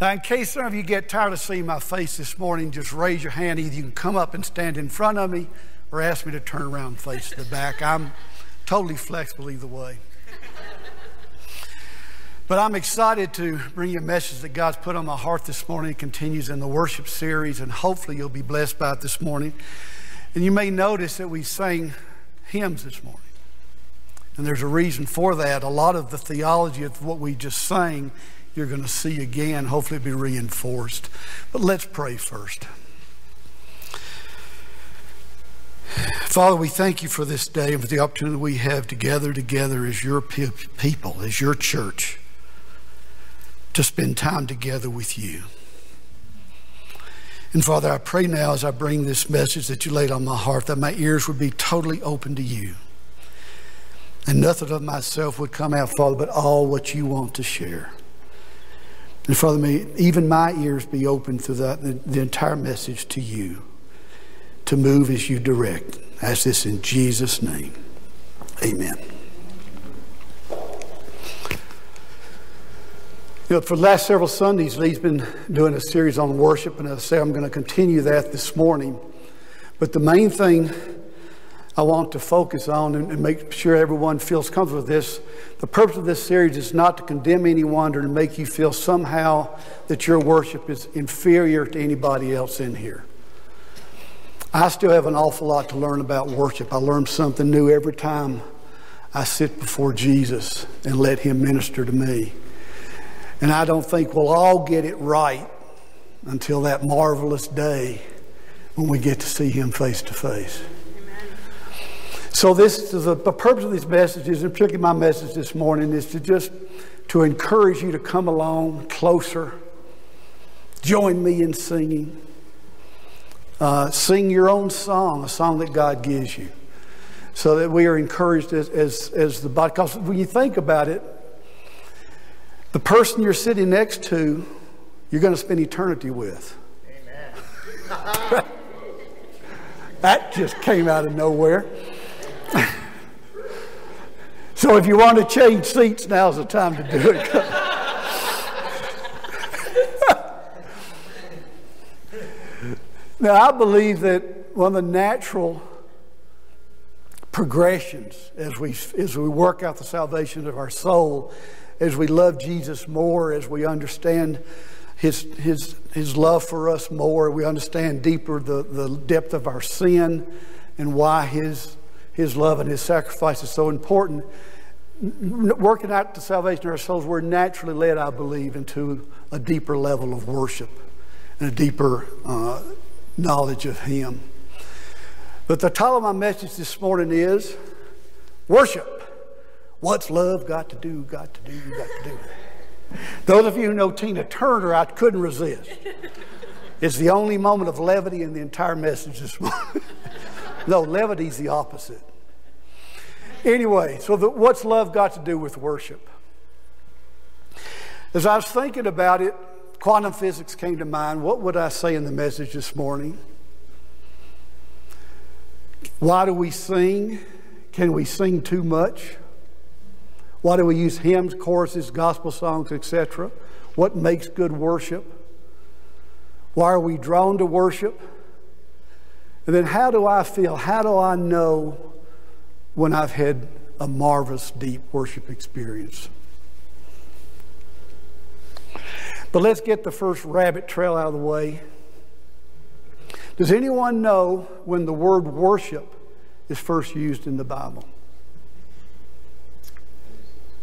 Now, in case some of you get tired of seeing my face this morning, just raise your hand. Either you can come up and stand in front of me or ask me to turn around and face the back. I'm totally flexible either way. But I'm excited to bring you a message that God's put on my heart this morning. It continues in the worship series, and hopefully you'll be blessed by it this morning. And you may notice that we sang hymns this morning. And there's a reason for that. A lot of the theology of what we just sang, you're going to see again. Hopefully, be reinforced. But let's pray first. Father, we thank you for this day and for the opportunity we have to gather together as your people, as your church to spend time together with you. And Father, I pray now as I bring this message that you laid on my heart that my ears would be totally open to you. And nothing of myself would come out, Father, but all what you want to share. And Father, may even my ears be open through that, the, the entire message to you to move as you direct. Ask this in Jesus' name. Amen. You know, for the last several Sundays, Lee's been doing a series on worship, and I say I'm going to continue that this morning. But the main thing I want to focus on and, and make sure everyone feels comfortable with this the purpose of this series is not to condemn anyone or to make you feel somehow that your worship is inferior to anybody else in here. I still have an awful lot to learn about worship. I learn something new every time I sit before Jesus and let Him minister to me. And I don't think we'll all get it right until that marvelous day when we get to see him face to face. So this is the purpose of these messages, and particularly my message this morning, is to just to encourage you to come along closer, join me in singing, uh, sing your own song, a song that God gives you, so that we are encouraged as as, as the body. Because when you think about it, the person you're sitting next to, you're going to spend eternity with. Amen. that just came out of nowhere. So if you want to change seats, now's the time to do it. now, I believe that one of the natural progressions as we, as we work out the salvation of our soul as we love Jesus more, as we understand his, his, his love for us more, we understand deeper the, the depth of our sin and why his, his love and his sacrifice is so important. Working out the salvation of our souls, we're naturally led, I believe, into a deeper level of worship and a deeper uh, knowledge of Him. But the title of my message this morning is Worship. What's love got to do, got to do, got to do? Those of you who know Tina Turner, I couldn't resist. It's the only moment of levity in the entire message this morning. no, levity's the opposite. Anyway, so the, what's love got to do with worship? As I was thinking about it, quantum physics came to mind. What would I say in the message this morning? Why do we sing? Can we sing too much? Why do we use hymns, choruses, gospel songs, etc.? What makes good worship? Why are we drawn to worship? And then how do I feel? How do I know when I've had a marvelous, deep worship experience? But let's get the first rabbit trail out of the way. Does anyone know when the word worship is first used in the Bible?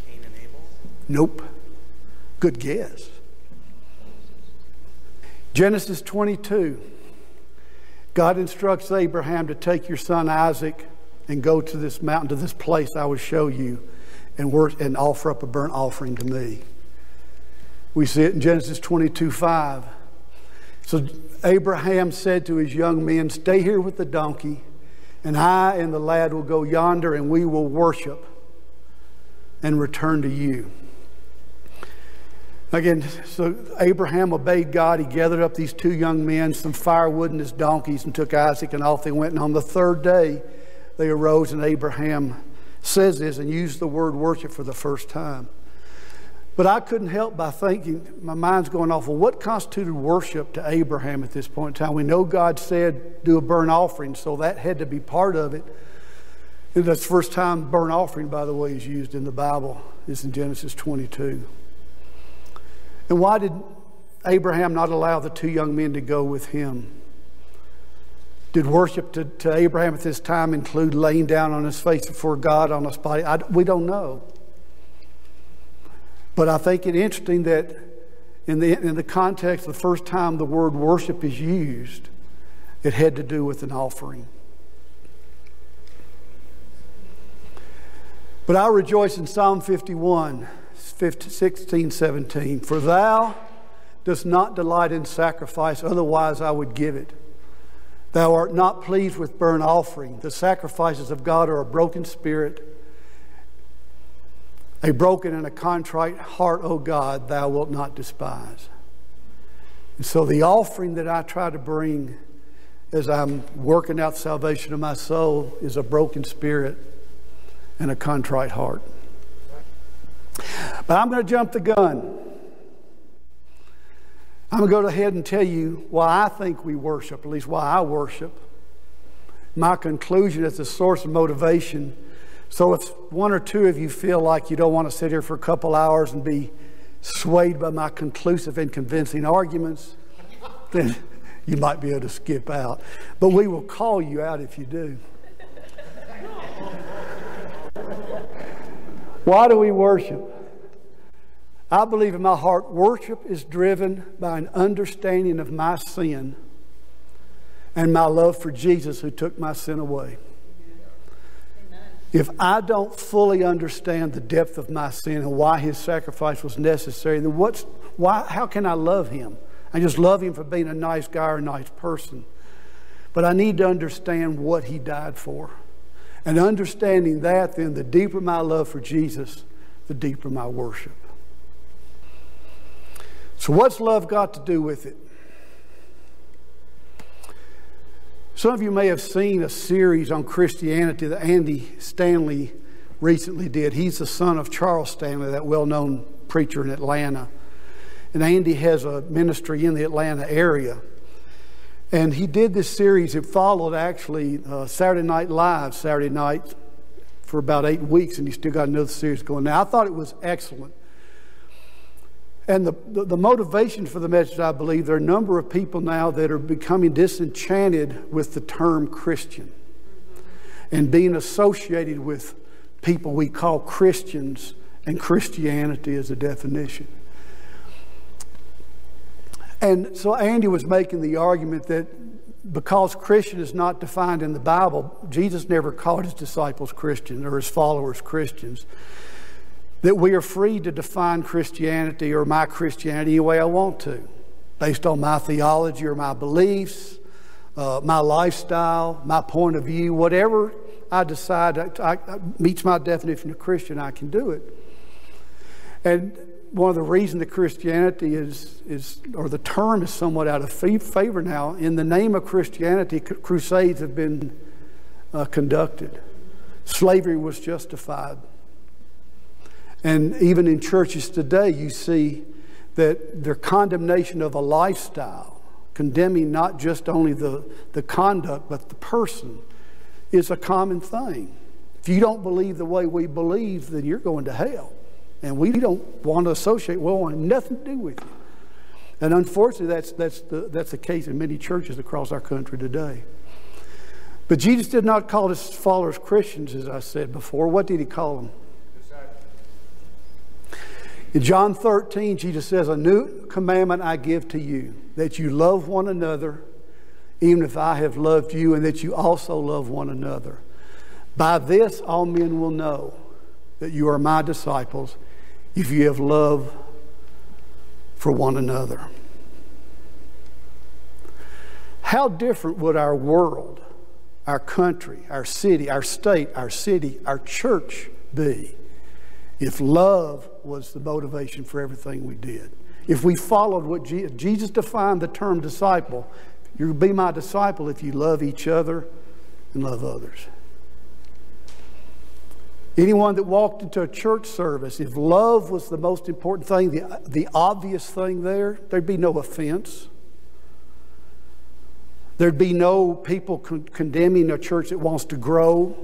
Cain and Abel? Nope. Good guess. Genesis 22. God instructs Abraham to take your son Isaac and go to this mountain, to this place I will show you, and, work, and offer up a burnt offering to me. We see it in Genesis 22 5. So Abraham said to his young men, Stay here with the donkey, and I and the lad will go yonder, and we will worship and return to you. Again, so Abraham obeyed God. He gathered up these two young men, some firewood and his donkeys, and took Isaac, and off they went. And on the third day, they arose, and Abraham says this and used the word worship for the first time. But I couldn't help by thinking, my mind's going off, well, what constituted worship to Abraham at this point in time? We know God said, do a burnt offering, so that had to be part of it. And that's the first time burnt offering, by the way, is used in the Bible, is in Genesis 22. And why did Abraham not allow the two young men to go with him? Did worship to, to Abraham at this time include laying down on his face before God on his body? I, we don't know. But I think it interesting that in the, in the context, of the first time the word worship is used, it had to do with an offering. But I rejoice in Psalm 51, 15, 16, 17. For thou dost not delight in sacrifice, otherwise I would give it. Thou art not pleased with burnt offering. The sacrifices of God are a broken spirit. A broken and a contrite heart, O God, thou wilt not despise. And so the offering that I try to bring as I'm working out salvation of my soul is a broken spirit and a contrite heart. But I'm going to jump the gun. I'm going to go ahead and tell you why I think we worship, at least why I worship. My conclusion is the source of motivation. So if one or two of you feel like you don't want to sit here for a couple hours and be swayed by my conclusive and convincing arguments, then you might be able to skip out. But we will call you out if you do. Why do we worship? I believe in my heart, worship is driven by an understanding of my sin and my love for Jesus who took my sin away. If I don't fully understand the depth of my sin and why his sacrifice was necessary, then what's, why, how can I love him? I just love him for being a nice guy or a nice person. But I need to understand what he died for. And understanding that, then the deeper my love for Jesus, the deeper my worship. So, what's love got to do with it? Some of you may have seen a series on Christianity that Andy Stanley recently did. He's the son of Charles Stanley, that well known preacher in Atlanta. And Andy has a ministry in the Atlanta area. And he did this series. It followed actually uh, Saturday Night Live Saturday night for about eight weeks, and he still got another series going. Now, I thought it was excellent. And the, the, the, motivation for the message, I believe, there are a number of people now that are becoming disenchanted with the term Christian and being associated with people we call Christians and Christianity as a definition. And so Andy was making the argument that because Christian is not defined in the Bible, Jesus never called his disciples Christians or his followers Christians that we are free to define Christianity or my Christianity any way I want to, based on my theology or my beliefs, uh, my lifestyle, my point of view, whatever I decide I, I, meets my definition of Christian, I can do it. And one of the reasons that Christianity is, is, or the term is somewhat out of favor now, in the name of Christianity, crusades have been uh, conducted. Slavery was justified. And even in churches today, you see that their condemnation of a lifestyle, condemning not just only the, the conduct, but the person, is a common thing. If you don't believe the way we believe, then you're going to hell. And we don't want to associate, we want nothing to do with you. And unfortunately, that's, that's, the, that's the case in many churches across our country today. But Jesus did not call his followers Christians, as I said before. What did he call them? In John 13, Jesus says, A new commandment I give to you, that you love one another, even if I have loved you, and that you also love one another. By this, all men will know that you are my disciples if you have love for one another. How different would our world, our country, our city, our state, our city, our church be if love was the motivation for everything we did. If we followed what Jesus, Jesus defined the term disciple, you'll be my disciple if you love each other and love others. Anyone that walked into a church service, if love was the most important thing, the, the obvious thing there, there'd be no offense. There'd be no people con- condemning a church that wants to grow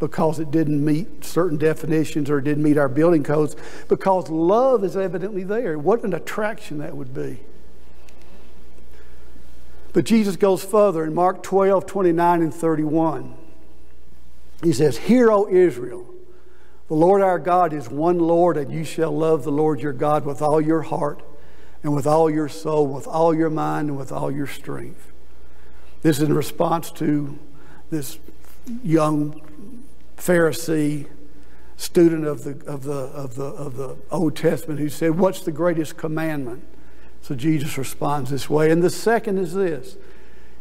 because it didn't meet certain definitions or didn't meet our building codes, because love is evidently there. What an attraction that would be. But Jesus goes further in Mark 12, 29 and 31. He says, Hear, O Israel, the Lord our God is one Lord, and you shall love the Lord your God with all your heart, and with all your soul, with all your mind, and with all your strength. This is in response to this young Pharisee student of the, of the, of the, of the Old Testament who said, What's the greatest commandment? So Jesus responds this way. And the second is this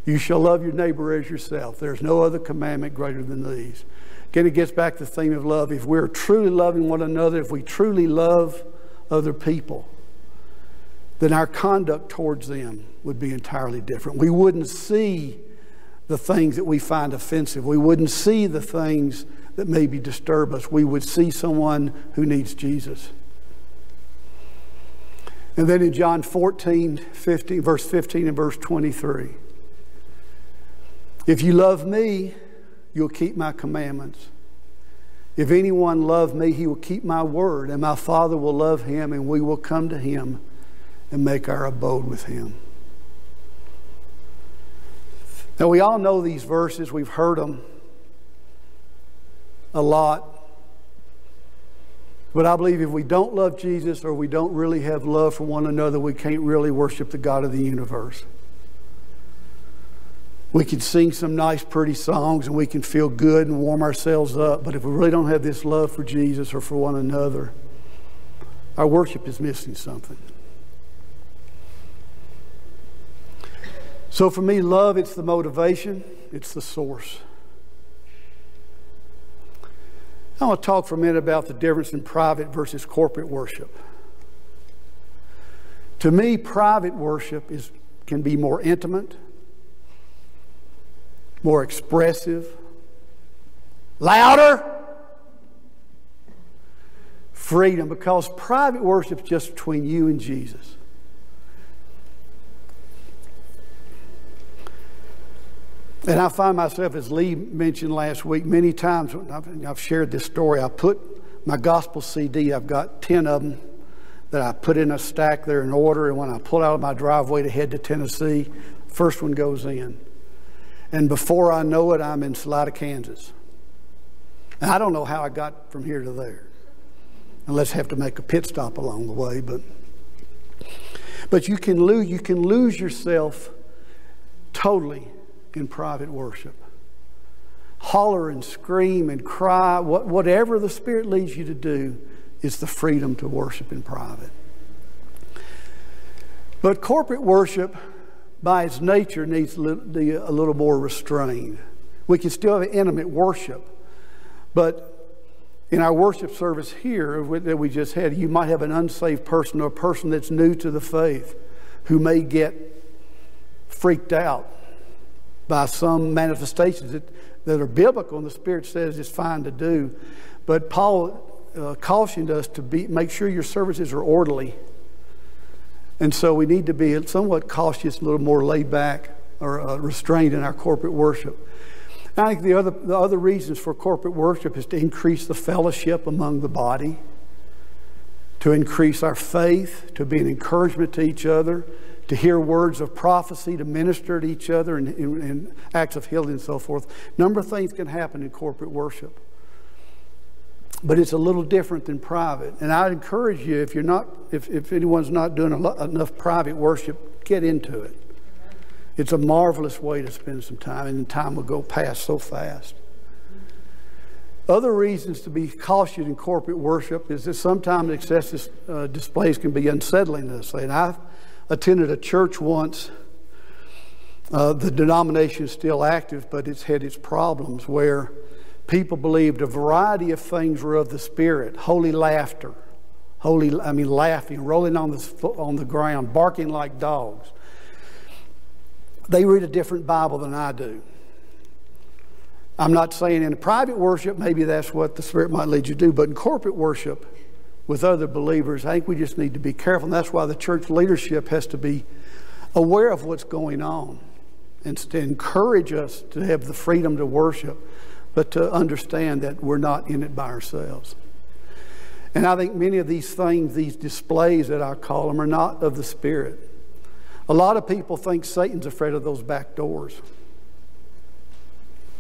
You shall love your neighbor as yourself. There's no other commandment greater than these. Again, it gets back to the theme of love. If we're truly loving one another, if we truly love other people, then our conduct towards them would be entirely different. We wouldn't see the things that we find offensive. We wouldn't see the things that maybe disturb us. We would see someone who needs Jesus. And then in John 14, 15, verse 15 and verse 23, if you love me, you'll keep my commandments. If anyone love me, he will keep my word, and my Father will love him, and we will come to him and make our abode with him. Now, we all know these verses, we've heard them a lot. But I believe if we don't love Jesus or we don't really have love for one another, we can't really worship the God of the universe. We can sing some nice, pretty songs and we can feel good and warm ourselves up, but if we really don't have this love for Jesus or for one another, our worship is missing something. So for me, love, it's the motivation, it's the source. I want to talk for a minute about the difference in private versus corporate worship. To me, private worship is, can be more intimate, more expressive, louder, freedom, because private worship is just between you and Jesus. And I find myself, as Lee mentioned last week, many times I've, I've shared this story. I put my gospel CD, I've got 10 of them that I put in a stack there in order. And when I pull out of my driveway to head to Tennessee, first one goes in. And before I know it, I'm in Salina, Kansas. And I don't know how I got from here to there, unless I have to make a pit stop along the way. But, but you can lose, you can lose yourself totally in private worship. Holler and scream and cry, whatever the Spirit leads you to do, is the freedom to worship in private. But corporate worship, by its nature, needs a little more restrained. We can still have intimate worship, but in our worship service here that we just had, you might have an unsaved person or a person that's new to the faith who may get freaked out by some manifestations that, that are biblical, and the Spirit says it's fine to do. But Paul uh, cautioned us to be, make sure your services are orderly. And so we need to be somewhat cautious, a little more laid back or uh, restrained in our corporate worship. I think the other, the other reasons for corporate worship is to increase the fellowship among the body, to increase our faith, to be an encouragement to each other, to hear words of prophecy, to minister to each other, and, and, and acts of healing and so forth. Number of things can happen in corporate worship. But it's a little different than private. And I'd encourage you, if you're not, if, if anyone's not doing enough private worship, get into it. It's a marvelous way to spend some time, and time will go past so fast. Other reasons to be cautious in corporate worship is that sometimes excessive uh, displays can be unsettling to. And I've attended a church once. Uh, the denomination is still active, but it's had its problems where people believed a variety of things were of the Spirit holy laughter, holy, I mean, laughing, rolling on the, on the ground, barking like dogs. They read a different Bible than I do. I'm not saying in private worship, maybe that's what the Spirit might lead you to do, but in corporate worship with other believers, I think we just need to be careful. And that's why the church leadership has to be aware of what's going on and to encourage us to have the freedom to worship, but to understand that we're not in it by ourselves. And I think many of these things, these displays that I call them, are not of the Spirit. A lot of people think Satan's afraid of those back doors.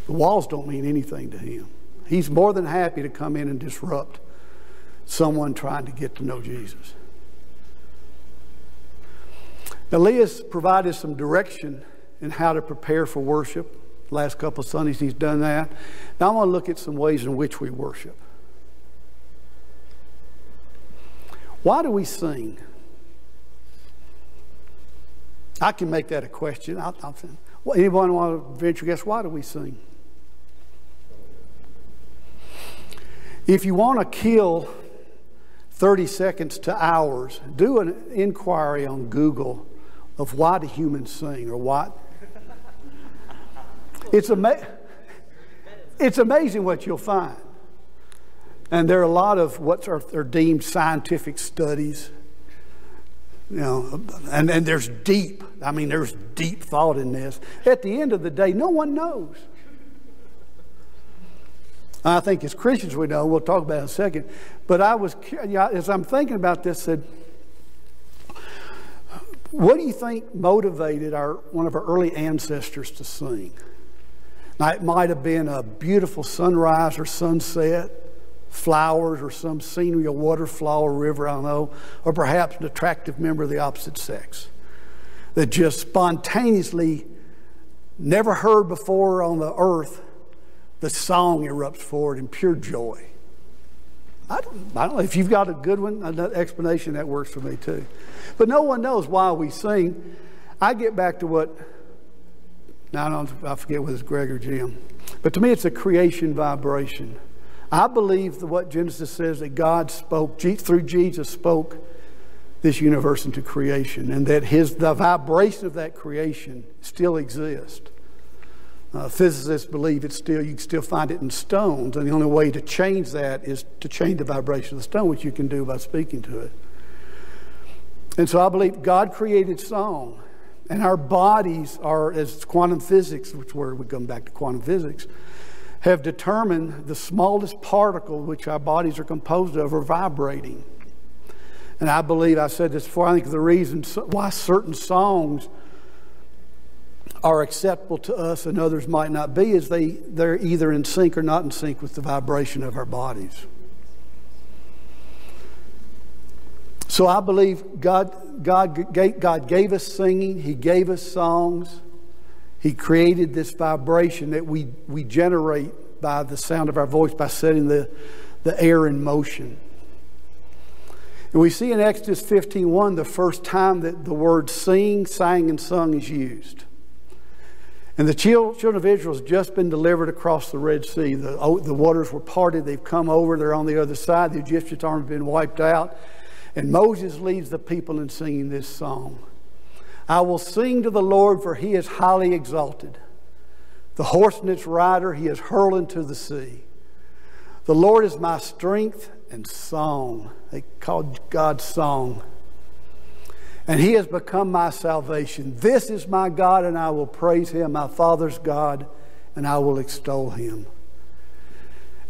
The walls don't mean anything to him. He's more than happy to come in and disrupt someone trying to get to know Jesus. Lee has provided some direction in how to prepare for worship. Last couple Sundays, he's done that. Now, I want to look at some ways in which we worship. Why do we sing? I can make that a question. I'll, I'll, anyone want to venture guess? Why do we sing? If you want to kill 30 seconds to hours, do an inquiry on Google of why do humans sing or what. It's, ama- it's amazing what you'll find. And there are a lot of what are, are deemed scientific studies. You know, and, and there's deep, I mean, there's deep thought in this. At the end of the day, no one knows. I think as Christians we know, we'll talk about it in a second. But I was, as I'm thinking about this, said, what do you think motivated our, one of our early ancestors to sing? Now, it might have been a beautiful sunrise or sunset, flowers or some scenery, a waterfall or river, I don't know, or perhaps an attractive member of the opposite sex that just spontaneously, never heard before on the earth, the song erupts forward in pure joy. I don't, I don't know if you've got a good one, an explanation that works for me too. But no one knows why we sing. I get back to what, now I, don't, I forget whether it's Greg or Jim, but to me it's a creation vibration. I believe that what Genesis says that God spoke, through Jesus spoke this universe into creation, and that his, the vibration of that creation still exists. Uh, physicists believe it's still you can still find it in stones, and the only way to change that is to change the vibration of the stone, which you can do by speaking to it. And so I believe God created song, and our bodies are, as quantum physics, which where we come back to quantum physics, have determined the smallest particle which our bodies are composed of are vibrating. And I believe I said this before. I think the reason why certain songs are acceptable to us and others might not be is they, they're either in sync or not in sync with the vibration of our bodies. So I believe God, God, God gave us singing, He gave us songs, He created this vibration that we, we generate by the sound of our voice, by setting the, the air in motion. And we see in Exodus 15:1 the first time that the word sing, sang, and sung is used. And the children of Israel has just been delivered across the Red Sea. The, the waters were parted. They've come over. They're on the other side. The Egyptian army has been wiped out. And Moses leads the people in singing this song. I will sing to the Lord, for he is highly exalted. The horse and its rider he has hurled into the sea. The Lord is my strength and song. They called God's song and he has become my salvation. This is my God, and I will praise him, my Father's God, and I will extol him.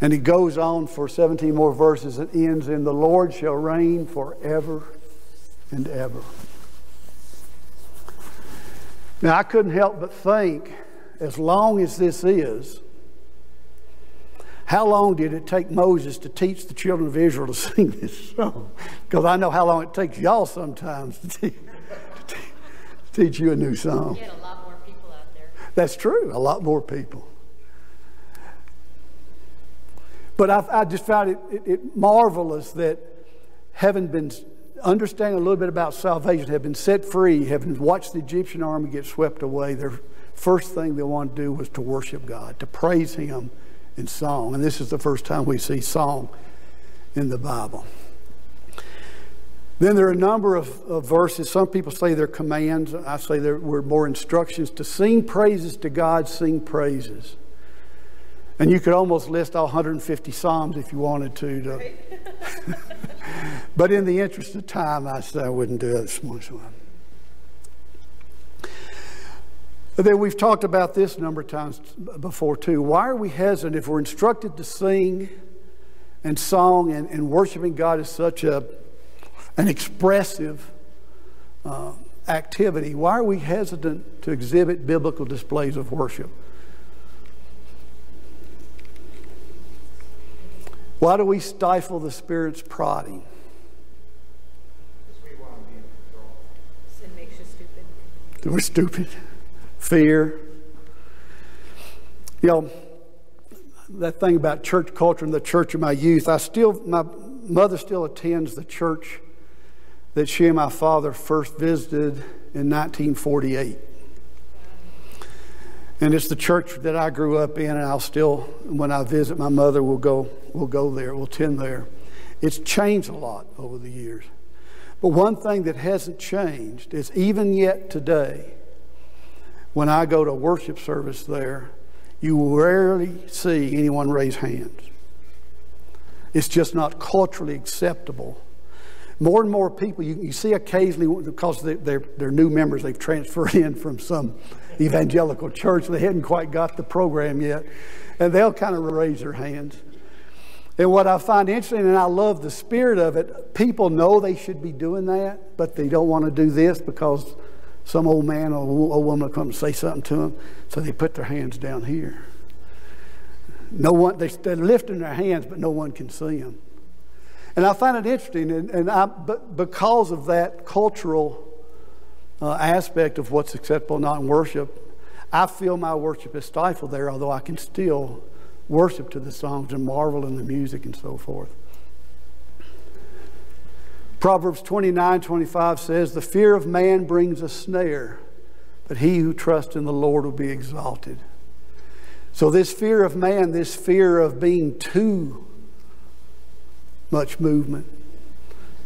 And he goes on for 17 more verses and ends in the Lord shall reign forever and ever. Now, I couldn't help but think, as long as this is, how long did it take Moses to teach the children of Israel to sing this song? Because I know how long it takes y'all sometimes to teach, to teach you a new song. You had a lot more people out there. That's true, a lot more people. But I, I just found it, it, it marvelous that having been understanding a little bit about salvation, have been set free, having watched the Egyptian army get swept away, their first thing they wanted to do was to worship God, to praise Him in song. And this is the first time we see song in the Bible. Then there are a number of, of verses. Some people say they're commands. I say there were more instructions to sing praises to God, sing praises. And you could almost list all 150 Psalms if you wanted to. to but in the interest of time, I said I wouldn't do it this morning. But then we've talked about this a number of times before too. Why are we hesitant if we're instructed to sing and song and, and worshiping God is such a an expressive uh, activity? Why are we hesitant to exhibit biblical displays of worship? Why do we stifle the Spirit's prodding? Sin makes you stupid. We're stupid fear. You know, that thing about church culture and the church of my youth, I still, my mother still attends the church that she and my father first visited in 1948. And it's the church that I grew up in, and I'll still, when I visit my mother, we'll go, we'll go there, we'll attend there. It's changed a lot over the years. But one thing that hasn't changed is even yet today, when I go to worship service there, you rarely see anyone raise hands. It's just not culturally acceptable. More and more people, you, you see occasionally, because they, they're, they're new members, they've transferred in from some evangelical church, they hadn't quite got the program yet, and they'll kind of raise their hands. And what I find interesting, and I love the spirit of it, people know they should be doing that, but they don't want to do this because some old man or old woman will come and say something to them, so they put their hands down here. No one, they, they're lifting their hands, but no one can see them. And I find it interesting, and, and I, because of that cultural uh, aspect of what's acceptable not in worship, I feel my worship is stifled there, although I can still worship to the songs and marvel in the music and so forth. Proverbs 29 25 says, The fear of man brings a snare, but he who trusts in the Lord will be exalted. So, this fear of man, this fear of being too much movement,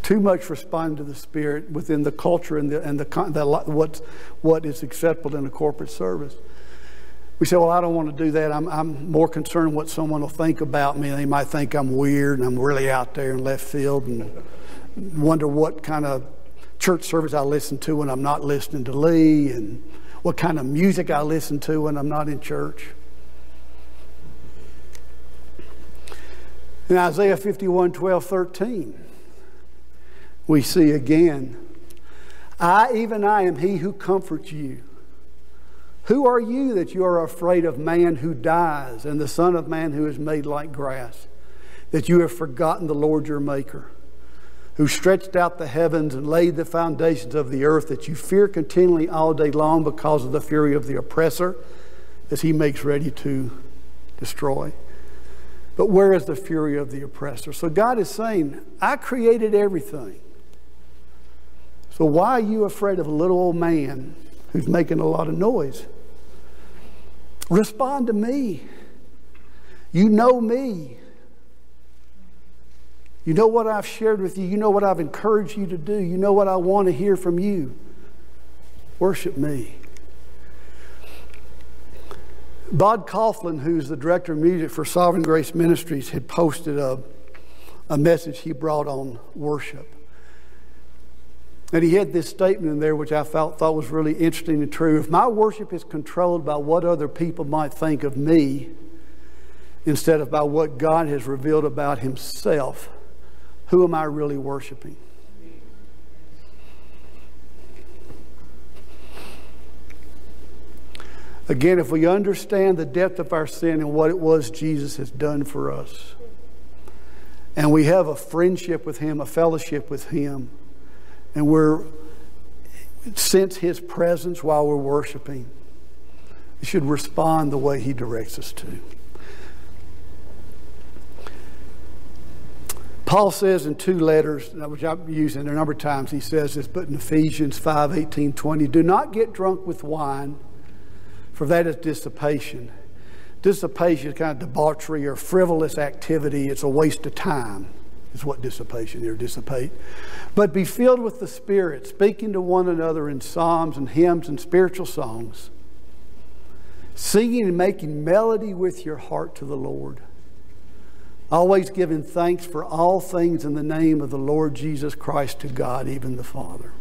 too much responding to the Spirit within the culture and, the, and the, the, what's, what is acceptable in a corporate service. We say, Well, I don't want to do that. I'm, I'm more concerned what someone will think about me. They might think I'm weird and I'm really out there in left field. And, wonder what kind of church service I listen to when I'm not listening to Lee and what kind of music I listen to when I'm not in church. In Isaiah 51 12, 13, we see again, I, even I, am he who comforts you. Who are you that you are afraid of man who dies and the Son of Man who is made like grass, that you have forgotten the Lord your Maker? who stretched out the heavens and laid the foundations of the earth, that you fear continually all day long because of the fury of the oppressor as he makes ready to destroy. But where is the fury of the oppressor? So God is saying, I created everything. So why are you afraid of a little old man who's making a lot of noise? Respond to me. You know me. You know what I've shared with you. You know what I've encouraged you to do. You know what I want to hear from you. Worship me. Bob Kauflin, who's the director of music for Sovereign Grace Ministries, had posted a, a message he brought on worship. And he had this statement in there which I felt, thought was really interesting and true. If my worship is controlled by what other people might think of me instead of by what God has revealed about himself, who am I really worshiping? Again, if we understand the depth of our sin and what it was Jesus has done for us, and we have a friendship with Him, a fellowship with Him, and we're sense His presence while we're worshiping, we should respond the way He directs us to. Paul says in two letters, which I've used in a number of times, he says this, but in Ephesians 5 18, 20, do not get drunk with wine, for that is dissipation. Dissipation is kind of debauchery or frivolous activity. It's a waste of time, is what dissipation is, dissipate. But be filled with the Spirit, speaking to one another in psalms and hymns and spiritual songs, Singing and making melody with your heart to the Lord. Always giving thanks for all things in the name of the Lord Jesus Christ to God, even the Father.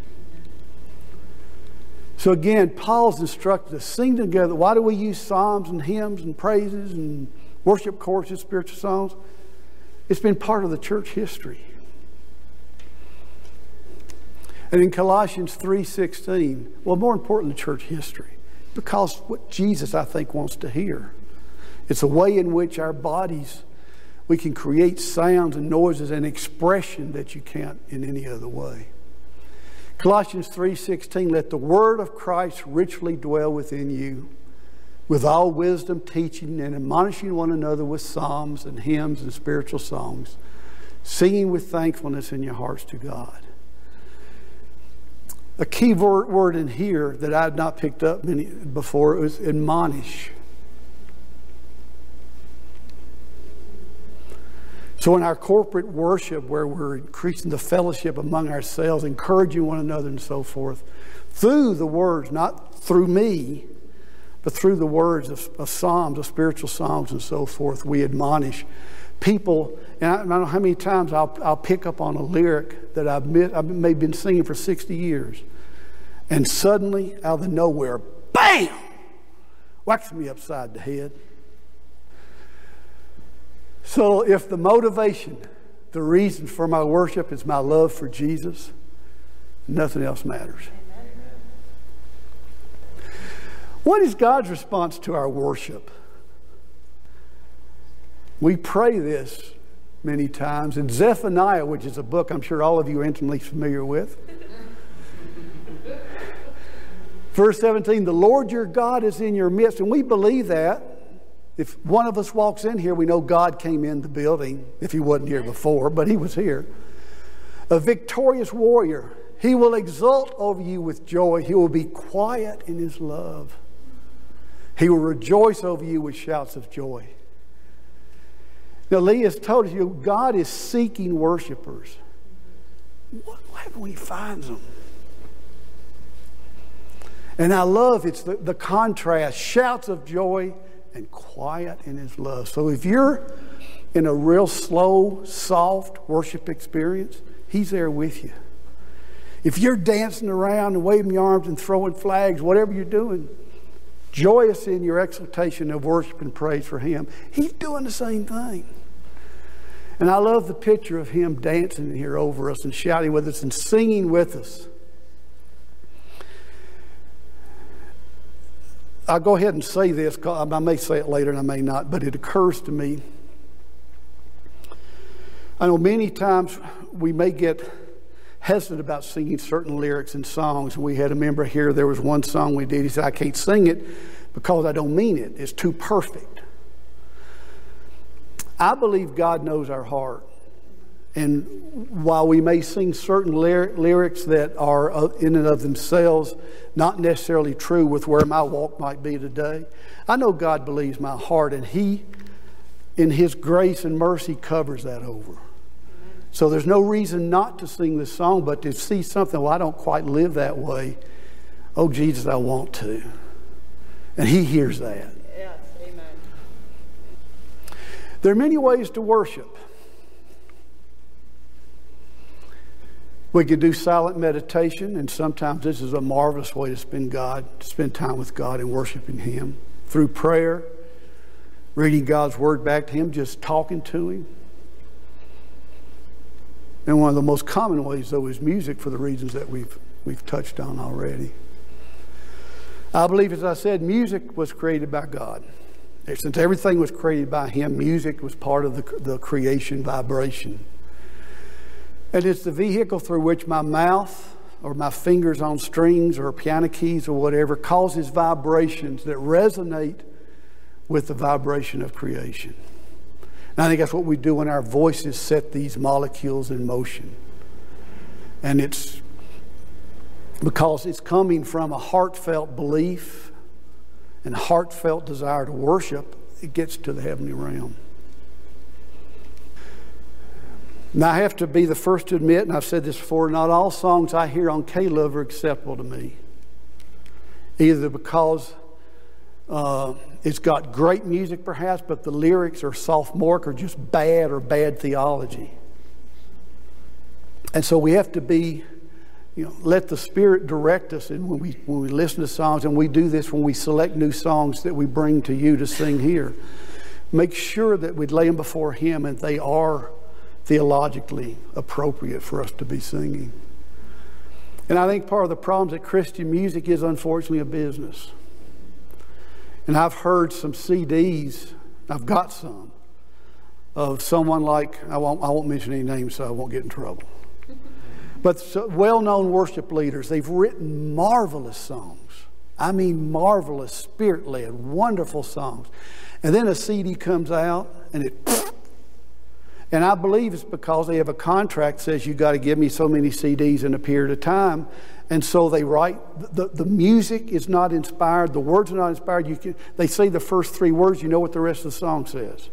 So again, Paul's instructed us sing together. Why do we use psalms and hymns and praises and worship choruses, spiritual songs? It's been part of the church history. And in Colossians 3:16, well, more important than church history, because what Jesus, I think, wants to hear. It's a way in which our bodies, we can create sounds and noises and expression that you can't in any other way. Colossians 3:16 let the word of Christ richly dwell within you with all wisdom teaching and admonishing one another with psalms and hymns and spiritual songs singing with thankfulness in your hearts to God. A key word in here that I had not picked up many before was admonish. So, in our corporate worship, where we're increasing the fellowship among ourselves, encouraging one another, and so forth, through the words, not through me, but through the words of, of psalms, of spiritual Psalms, and so forth, we admonish people. And I, I don't know how many times I'll, I'll pick up on a lyric that I've, I've maybe been singing for 60 years and suddenly, out of nowhere, bam, whacks me upside the head. So, if the motivation, the reason for my worship is my love for Jesus, nothing else matters. What is God's response to our worship? We pray this many times in Zephaniah, which is a book I'm sure all of you are intimately familiar with. Verse 17, the Lord your God is in your midst. And we believe that. If one of us walks in here, we know God came in the building, if he wasn't here before, but he was here. A victorious warrior. He will exult over you with joy. He will be quiet in his love. He will rejoice over you with shouts of joy. Now, Lee has told you God is seeking worshipers. What, what when he finds them? And I love it's the, the contrast shouts of joy and quiet in his love. So if you're in a real slow, soft worship experience, he's there with you. If you're dancing around and waving your arms and throwing flags, whatever you're doing, joyous in your exaltation of worship and praise for him, he's doing the same thing. And I love the picture of him dancing here over us and shouting with us and singing with us. I'll go ahead and say this. I may say it later and I may not, but it occurs to me. I know many times we may get hesitant about singing certain lyrics in songs. We had a member here, there was one song we did. He said, I can't sing it because I don't mean it. It's too perfect. I believe God knows our heart. And while we may sing certain lyrics that are in and of themselves not necessarily true with where my walk might be today, I know God believes my heart, and He, in His grace and mercy, covers that over. So there's no reason not to sing this song, but to see something, well, I don't quite live that way. Oh, Jesus, I want to. And He hears that. Yes, amen. There are many ways to worship. We could do silent meditation, and sometimes this is a marvelous way to spend God, to spend time with God and worshiping Him through prayer, reading God's Word back to Him, just talking to Him. And one of the most common ways, though, is music for the reasons that we've, we've touched on already. I believe, as I said, music was created by God. Since everything was created by Him, music was part of the, the creation vibration. And it's the vehicle through which my mouth or my fingers on strings or piano keys or whatever causes vibrations that resonate with the vibration of creation. And I think that's what we do when our voices set these molecules in motion. And it's because it's coming from a heartfelt belief and heartfelt desire to worship, it gets to the heavenly realm. Now, I have to be the first to admit, and I've said this before, not all songs I hear on K Love are acceptable to me. Either because Uh, it's got great music, perhaps, but the lyrics are sophomoric or just bad or bad theology. And so we have to be, you know, let the Spirit direct us. And when we, when we listen to songs, and we do this when we select new songs that we bring to you to sing here, make sure that we lay them before Him and they are theologically appropriate for us to be singing. And I think part of the problems that Christian music is unfortunately a business. And I've heard some CDs, I've got some, of someone like, I won't, I won't mention any names so I won't get in trouble. But well known worship leaders, they've written marvelous songs. I mean, marvelous, spirit led, wonderful songs. And then a CD comes out and it, and I believe it's because they have a contract that says you got to give me so many CDs in a period of time. And so they write, the, the music is not inspired, the words are not inspired. You can, they say the first three words, you know what the rest of the song says.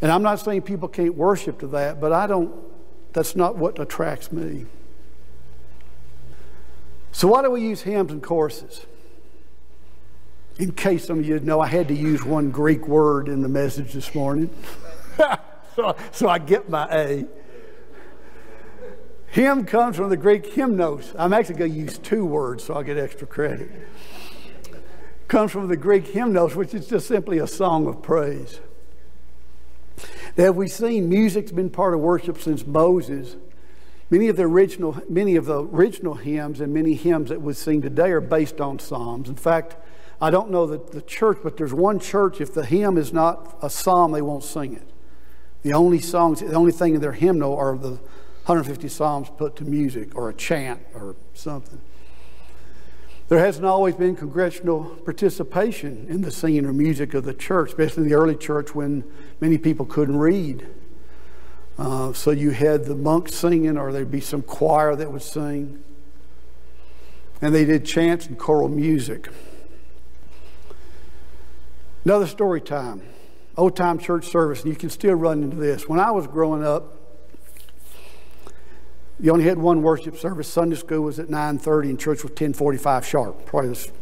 And I'm not saying people can't worship to that, but I don't, that's not what attracts me. So, why do we use hymns and choruses? In case some of you know, I had to use one Greek word in the message this morning. so, so I get my A. Hymn comes from the Greek hymnos. I'm actually going to use two words so I'll get extra credit. Comes from the Greek hymnos, which is just simply a song of praise. Now, have we seen music's been part of worship since Moses? Many of the original, many of the original hymns and many hymns that we sing today are based on psalms. In fact, I don't know that the church, but there's one church. If the hymn is not a psalm, they won't sing it. The only songs, the only thing in their hymnal are the 150 psalms put to music or a chant or something. There hasn't always been congressional participation in the singing or music of the church, especially in the early church when many people couldn't read. Uh, so you had the monks singing, or there'd be some choir that would sing. And they did chants and choral music. Another story time. Old time church service, and you can still run into this. When I was growing up, you only had one worship service. Sunday school was at 9.30 and church was 10.45 sharp. Probably this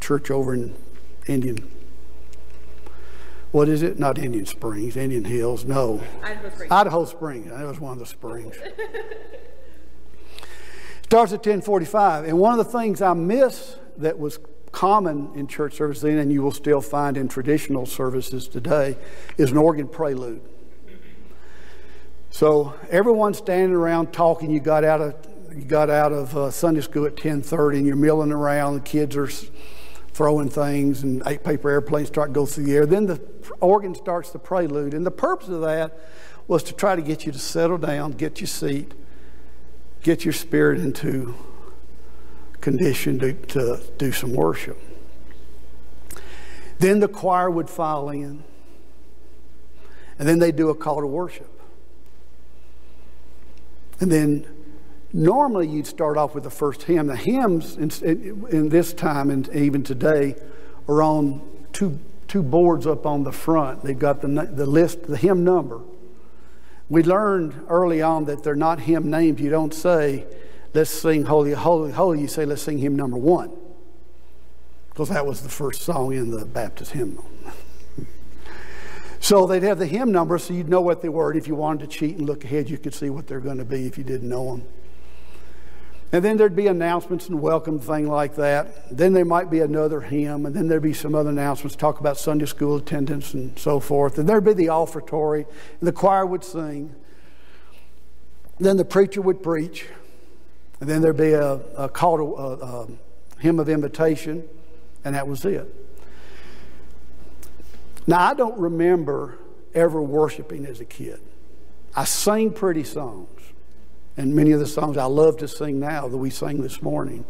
church over in Indian. What is it? Not Indian Springs, Indian Hills. No. Idaho Springs. Idaho Springs. That was one of the springs. Starts at 1045. And one of the things I miss that was common in church service then, and you will still find in traditional services today, is an organ prelude. So everyone's standing around talking. You got out of you got out of uh, Sunday school at 10:30, and you're milling around. The kids are throwing things, and eight paper airplanes start to go through the air. Then the organ starts the prelude, and the purpose of that was to try to get you to settle down, get your seat, get your spirit into condition to, to do some worship. Then the choir would file in, and then they'd do a call to worship. And then normally you'd start off with the first hymn. The hymns in, in, this time and even today are on two, two boards up on the front. They've got the, the list, the hymn number. We learned early on that they're not hymn names. You don't say, let's sing Holy, Holy, Holy. You say, let's sing hymn number one. Because that was the first song in the Baptist hymnal. So they'd have the hymn number so you'd know what they were. And If you wanted to cheat and look ahead, you could see what they're going to be if you didn't know them. And then there'd be announcements and welcome thing like that. Then there might be another hymn, and then there'd be some other announcements, talk about Sunday school attendance and so forth. And there'd be the offertory, and the choir would sing. Then the preacher would preach, and then there'd be a, a call to a, a hymn of invitation, and that was it. Now, I don't remember ever worshiping as a kid. I sang pretty songs, and many of the songs I love to sing now that we sang this morning.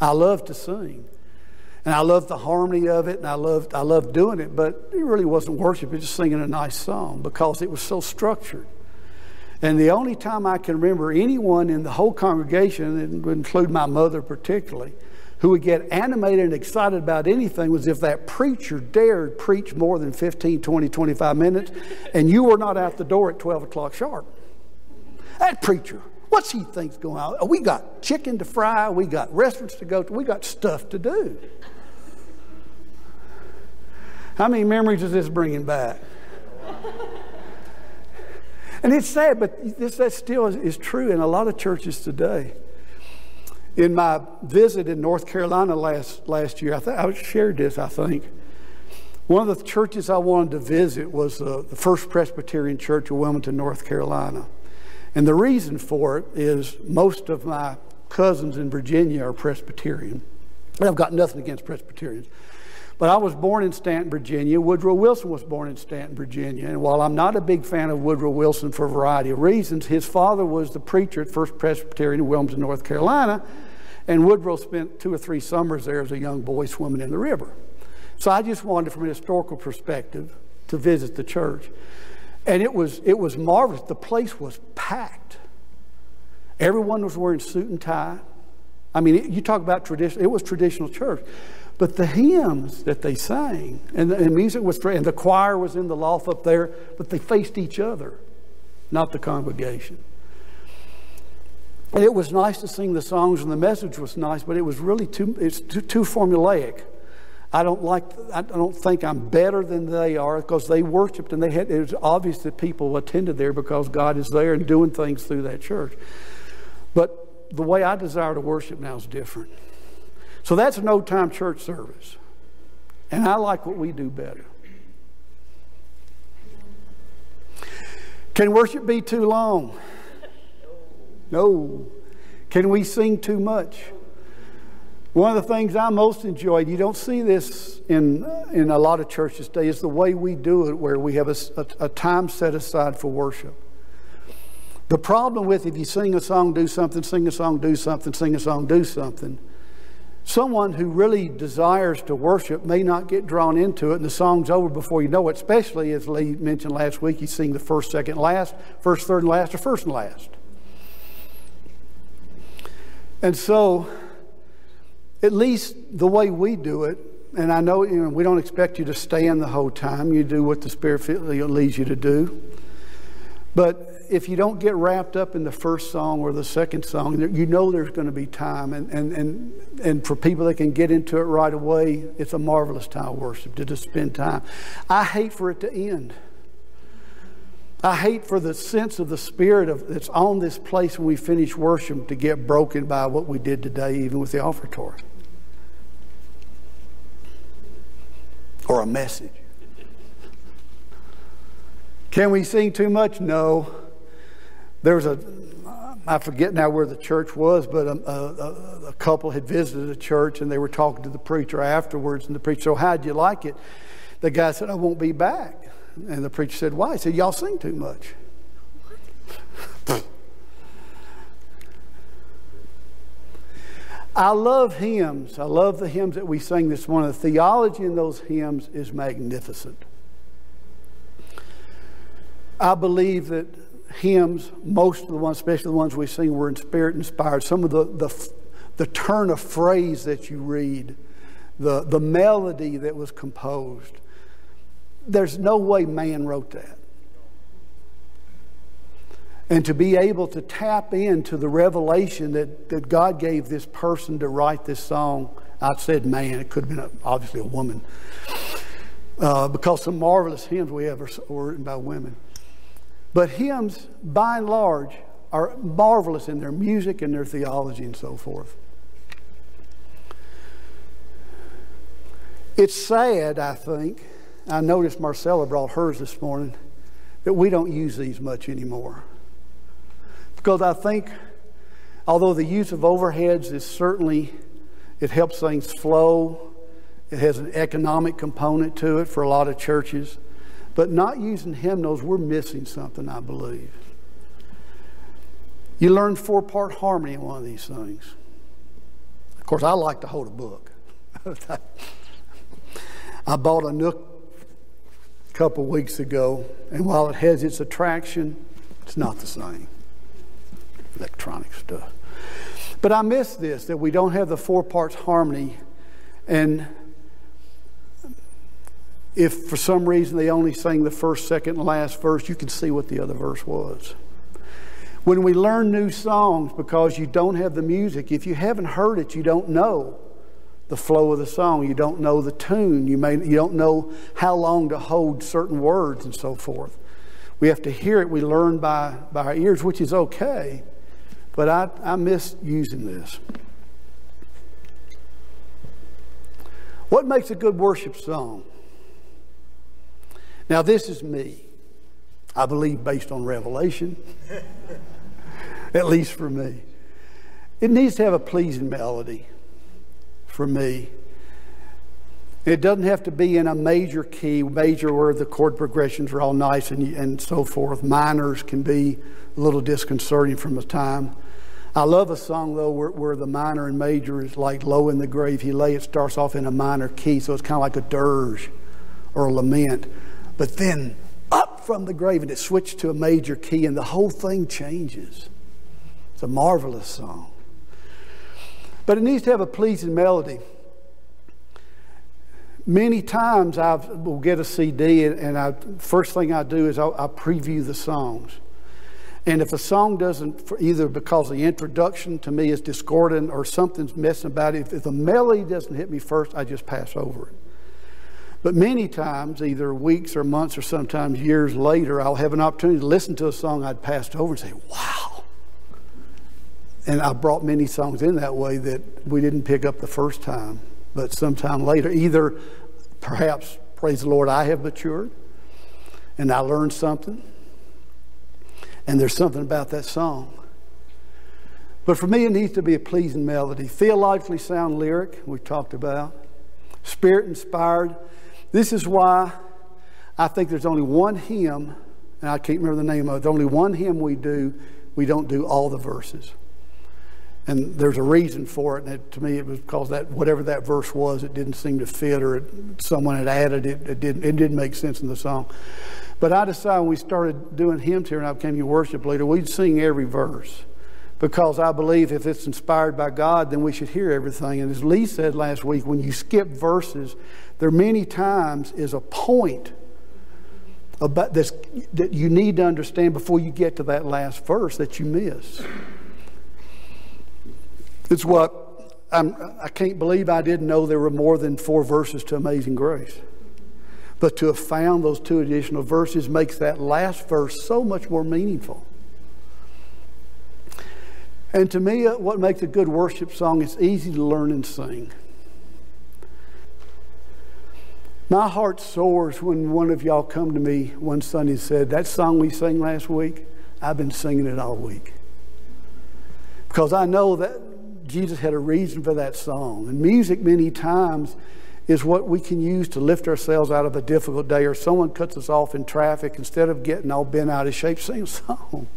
I love to sing. And I love the harmony of it, and I loved, I loved doing it, but it really wasn't worship, it was just singing a nice song because it was so structured. And the only time I can remember anyone in the whole congregation, and would include my mother particularly, who would get animated and excited about anything was if that preacher dared preach more than 15, 20, 25 minutes and you were not out the door at 12 o'clock sharp. That preacher, what's he thinks going on? We got chicken to fry, we got restaurants to go to, we got stuff to do. How many memories is this bringing back? And it's sad, but this that still is, is true in a lot of churches today. In my visit in North Carolina last last year, I, th- I shared this. I think one of the churches I wanted to visit was uh, the First Presbyterian Church of Wilmington, North Carolina. And the reason for it is most of my cousins in Virginia are Presbyterian. I've got nothing against Presbyterians. But I was born in Staunton, Virginia. Woodrow Wilson was born in Staunton, Virginia. And while I'm not a big fan of Woodrow Wilson for a variety of reasons, his father was the preacher at First Presbyterian in Wilmington, North Carolina. And Woodrow spent two or three summers there as a young boy swimming in the river. So I just wanted, from a historical perspective, to visit the church. And it was, it was marvelous. The place was packed. Everyone was wearing suit and tie. I mean, it, you talk about tradition, it was traditional church. But the hymns that they sang, and the, and music was, and the choir was in the loft up there, but they faced each other, not the congregation. And it was nice to sing the songs, and the message was nice, but it was really too, it's too, too formulaic. I don't like. I don't think I'm better than they are because they worshipped and they had. It was obvious that people attended there because God is there and doing things through that church. But the way I desire to worship now is different. So that's an old time church service, and I like what we do better. Can worship be too long? No. Can we sing too much? One of the things I most enjoyed, you don't see this in, in a lot of churches today, is the way we do it, where we have a, a, a time set aside for worship. The problem with if you sing a song, do something, sing a song, do something, sing a song, do something, someone who really desires to worship may not get drawn into it, and the song's over before you know it, especially as Lee mentioned last week, you sing the first, second, last, first, third, and last, or first and last. And so, at least the way we do it, and I know, you know we don't expect you to stand the whole time. You do what the Spirit leads you to do. But if you don't get wrapped up in the first song or the second song, you know there's going to be time. And, and, and, and for people that can get into it right away, it's a marvelous time of worship to just spend time. I hate for it to end. I hate for the sense of the spirit of that's on this place when we finish worship to get broken by what we did today, even with the offertory. or a message. Can we sing too much? No. There was a, I forget now where the church was, but a, a, a, couple had visited a church and they were talking to the preacher afterwards. And the preacher said, oh, How'd you like it? The guy said, I won't be back. And the preacher said, Why? He said, Y'all sing too much. I love hymns. I love the hymns that we sing this morning. The theology in those hymns is magnificent. I believe that hymns, most of the ones, especially the ones we sing, were in spirit inspired. Some of the, the, the turn of phrase that you read, the, the melody that was composed, there's no way man wrote that and to be able to tap into the revelation that, that God gave this person to write this song. I said man, it could have been a, obviously a woman. Uh, because some marvelous hymns we have are, are written by women. But hymns, by and large, are marvelous in their music and their theology and so forth. It's sad, I think. I noticed Marcella brought hers this morning that we don't use these much anymore. Because I think, although the use of overheads is certainly, it helps things flow, it has an economic component to it for a lot of churches. But not using hymnals, we're missing something, I believe. You learn four part harmony in one of these things. Of course, I like to hold a book. I bought a Nook a couple weeks ago, and while it has its attraction, it's not the same electronic stuff. But I miss this that we don't have the four parts harmony. And if for some reason they only sang the first, second, and last verse, you can see what the other verse was. When we learn new songs because you don't have the music, if you haven't heard it, you don't know the flow of the song. You don't know the tune. You, may, you don't know how long to hold certain words and so forth. We have to hear it. We learn by, by our ears, which is okay. But I, I miss using this. What makes a good worship song? Now, this is me. I believe based on revelation, at least for me. It needs to have a pleasing melody for me. It doesn't have to be in a major key, major where the chord progressions are all nice and, and so forth. Minors can be a little disconcerting from the time. I love a song though where, where the minor and major is like low in the grave he lay. It starts off in a minor key, so it's kind of like a dirge or a lament. But then up from the grave and it switched to a major key and the whole thing changes. It's a marvelous song. But it needs to have a pleasing melody. Many times I will get a CD and, I, first thing I do is I, preview the songs. And if a song doesn't, either because the introduction to me is discordant or something's messing about it, if the melody doesn't hit me first, I just pass over it. But many times, either weeks or months or sometimes years later, I'll have an opportunity to listen to a song I'd passed over and say, wow. And I brought many songs in that way that we didn't pick up the first time but sometime later, either perhaps, praise the Lord, I have matured and I learned something, and there's something about that song. But for me, it needs to be a pleasing melody, theologically sound lyric, we talked about, spirit inspired. This is why I think there's only one hymn, and I can't remember the name of it, only one hymn we do, we don't do all the verses. And there's a reason for it. And it, to me, it was because that whatever that verse was, it didn't seem to fit, or it, someone had added it. It didn't. It didn't make sense in the song. But I decided when we started doing hymns here, and I became your worship leader, we'd sing every verse, because I believe if it's inspired by God, then we should hear everything. And as Lee said last week, when you skip verses, there many times is a point about this that you need to understand before you get to that last verse that you miss. It's what I'm, I can not believe I didn't know there were more than four verses to Amazing Grace. But to have found those two additional verses makes that last verse so much more meaningful. And to me, uh, what makes a good worship song is easy to learn and sing. My heart soars when one of y'all come to me one Sunday and said, That song we sang last week, I've been singing it all week. Because I know that Jesus had a reason for that song. And music, many times, is what we can use to lift ourselves out of a difficult day, or someone cuts us off in traffic. Instead of getting all bent out of shape, sing a song.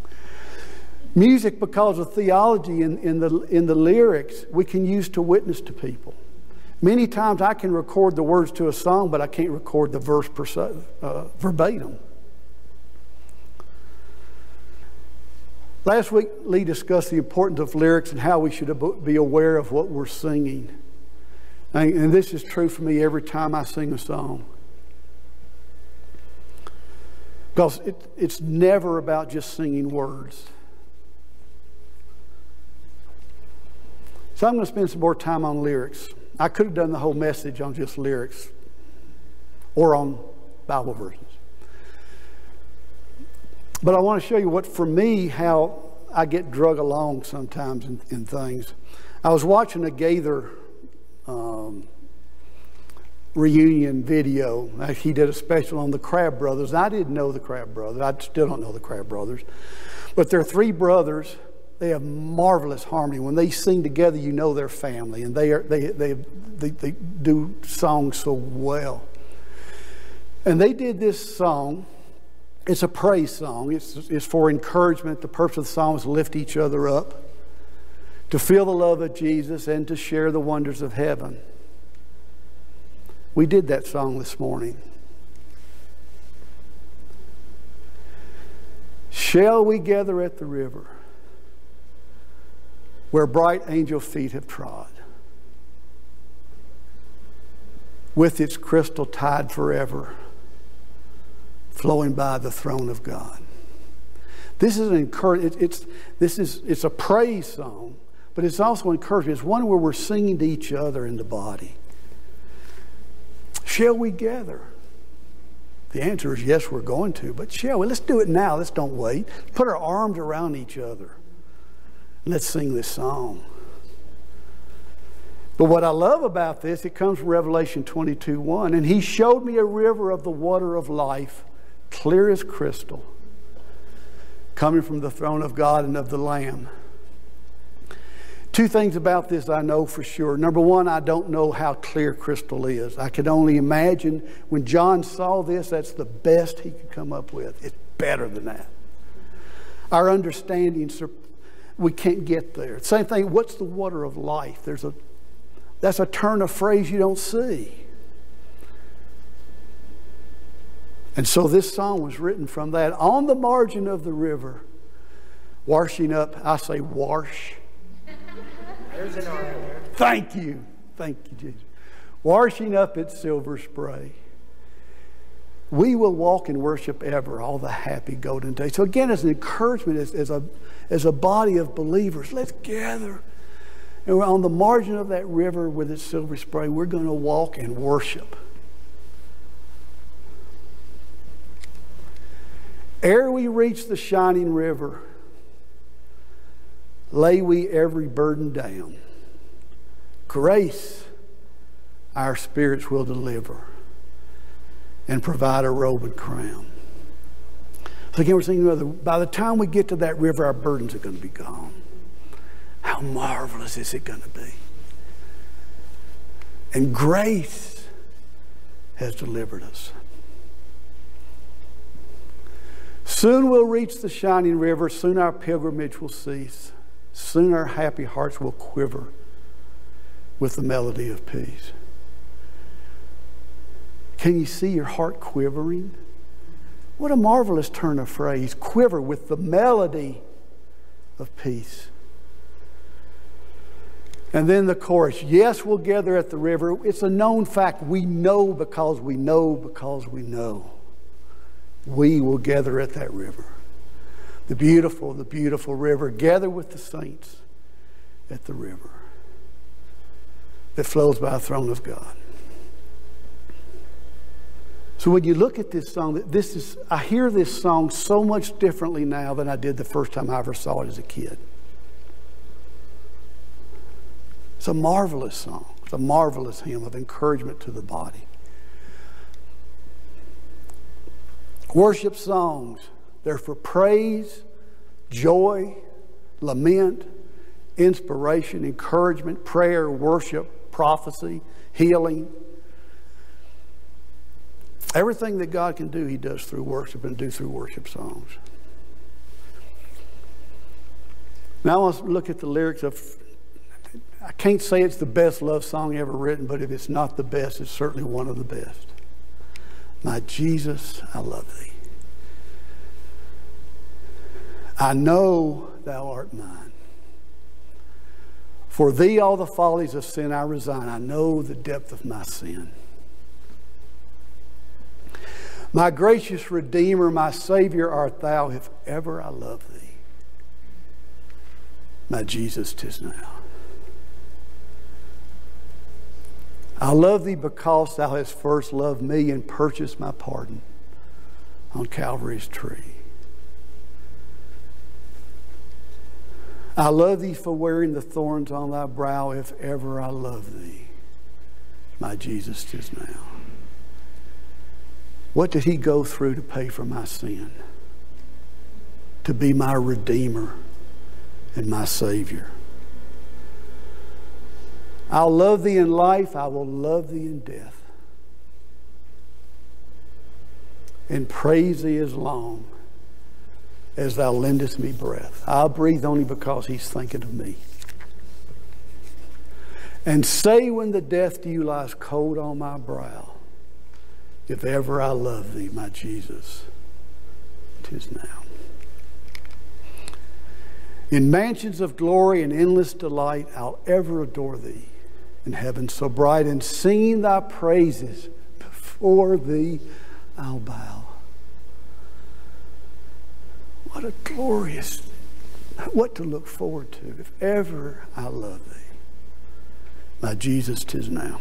Music, because of theology in, in, the, in the lyrics, we can use to witness to people. Many times I can record the words to a song, but I can't record the verse per se, uh, verbatim. Last week, Lee discussed the importance of lyrics and how we should be aware of what we're singing. And this is true for me every time I sing a song. Because it, it's never about just singing words. So I'm going to spend some more time on lyrics. I could have done the whole message on just lyrics or on Bible verses. But I want to show you what, for me, how I get drug along sometimes in, in things. I was watching a Gaither um, reunion video. He did a special on the Crabb Brothers. I didn't know the Crabb Brothers. I still don't know the Crabb Brothers. But they're three brothers. They have marvelous harmony. When they sing together, you know they're family, and they, are, they, they, they, they do songs so well. And they did this song it's a praise song. It's, it's for encouragement. The purpose of the song is to lift each other up, to feel the love of Jesus, and to share the wonders of heaven. We did that song this morning. Shall we gather at the river where bright angel feet have trod, with its crystal tide forever? flowing by the throne of God. This is an encourage, it's, this is, it's a praise song, but it's also encouragement. It's one where we're singing to each other in the body. Shall we gather? The answer is yes, we're going to, but shall we? Let's do it now. Let's don't wait. Put our arms around each other. Let's sing this song. But what I love about this, it comes from Revelation 22 1. And he showed me a river of the water of life, clear as crystal, coming from the throne of God and of the Lamb. Two things about this I know for sure. Number one, I don't know how clear crystal is. I can only imagine when John saw this, that's the best he could come up with. It's better than that. Our understanding, we can't get there. Same thing, what's the water of life? There's a that's a turn of phrase you don't see. And so this song was written from that on the margin of the river, washing up, I say wash. There's an R there. Thank you. Thank you, Jesus. Washing up its silver spray. We will walk in worship ever, all the happy golden days. So, again, as an encouragement, as, as, a, as a body of believers, let's gather and we're on the margin of that river with its silver spray. We're going to walk and worship. Ere we reach the shining river, lay we every burden down. Grace our spirits will deliver and provide a robe and crown. So again, we're thinking by the time we get to that river, our burdens are going to be gone. How marvelous is it going to be? And grace has delivered us. Soon we'll reach the shining river. Soon our pilgrimage will cease. Soon our happy hearts will quiver with the melody of peace. Can you see your heart quivering? What a marvelous turn of phrase. Quiver with the melody of peace. And then the chorus, yes, we'll gather at the river. It's a known fact. We know because we know because we know. We will gather at that river. The beautiful, the beautiful river. Gather with the saints at the river that flows by the throne of God. So when you look at this song, this is I hear this song so much differently now than I did the first time I ever saw it as a kid. It's a marvelous song. It's a marvelous hymn of encouragement to the body. Worship songs, they're for praise, joy, lament, inspiration, encouragement, prayer, worship, prophecy, healing. Everything that God can do, He does through worship and do through worship songs. Now let's look at the lyrics of I can't say it's the best love song ever written, but if it's not the best, it's certainly one of the best. My Jesus, I love thee. I know thou art mine. For thee all the follies of sin I resign. I know the depth of my sin. My gracious Redeemer, my Savior art thou, if ever I love thee. My Jesus, tis now. I love thee because thou hast first loved me and purchased my pardon on Calvary's tree. I love thee for wearing the thorns on thy brow, if ever I love thee. My Jesus tis now. What did he go through to pay for my sin? To be my Redeemer and my Savior. I'll love thee in life, I will love thee in death. And praise thee as long as thou lendest me breath. I'll breathe only because he's thinking of me. And say when the death dew lies cold on my brow, if ever I love thee, my Jesus, tis now. In mansions of glory and endless delight, I'll ever adore thee in heaven so bright, and singing thy praises before thee I'll bow. What a glorious what to look forward to if ever I love thee. My Jesus, tis now.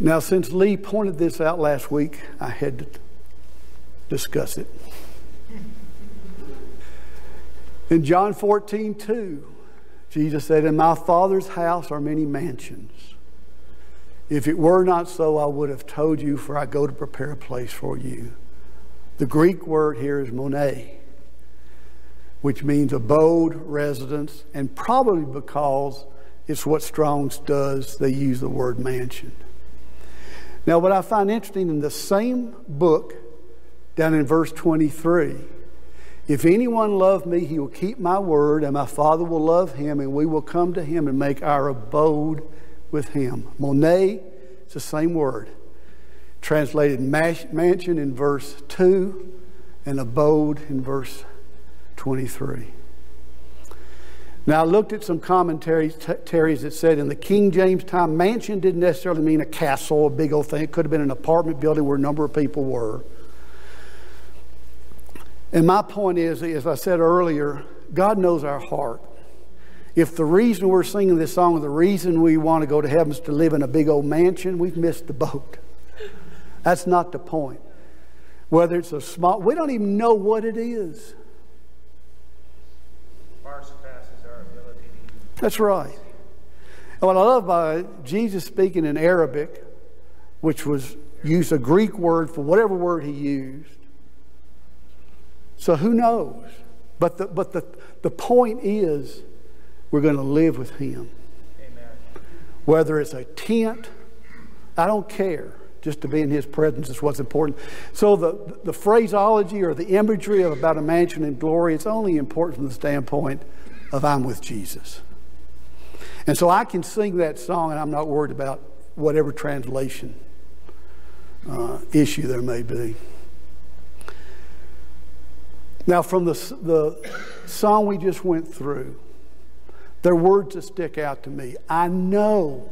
Now, since Lee pointed this out last week, I had to discuss it. In John 14, 2, Jesus said, In my Father's house are many mansions. If it were not so, I would have told you, for I go to prepare a place for you. The Greek word here is mone, which means abode, residence, and probably because it's what Strong's does, they use the word mansion. Now, what I find interesting in the same book, down in verse 23, if anyone love me, he will keep my word, and my Father will love him, and we will come to him and make our abode with him. Mone, it's the same word translated mansion in verse 2 and abode in verse 23. Now, I looked at some commentaries that said in the King James time, mansion didn't necessarily mean a castle, a big old thing. It could have been an apartment building where a number of people were. And my point is, as I said earlier, God knows our heart. If the reason we're singing this song, the reason we want to go to heaven is to live in a big old mansion, we've missed the boat. That's not the point. Whether it's a small, we don't even know what it is. That's right. And what I love about Jesus speaking in Aramaic, which was used a Greek word for whatever word he used. So who knows? But the, but the, the point is, we're going to live with him. Amen. Whether it's a tent, I don't care just to be in his presence is what's important. So the, the phraseology or the imagery of about a mansion in glory, it's only important from the standpoint of I'm with Jesus. And so I can sing that song and I'm not worried about whatever translation uh, issue there may be. Now, from the, the song we just went through, there are words that stick out to me. I know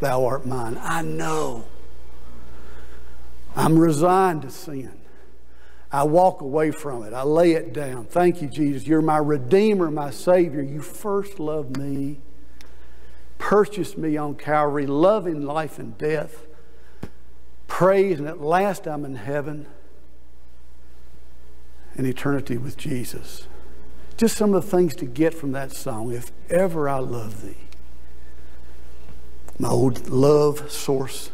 thou art mine. I know. I'm resigned to sin. I walk away from it. I lay it down. Thank you, Jesus. You're my Redeemer, my Savior. You first loved me, purchased me on Calvary, loving life and death. Praise, and at last I'm in heaven and eternity with Jesus. Just some of the things to get from that song. If ever I love thee. My old love source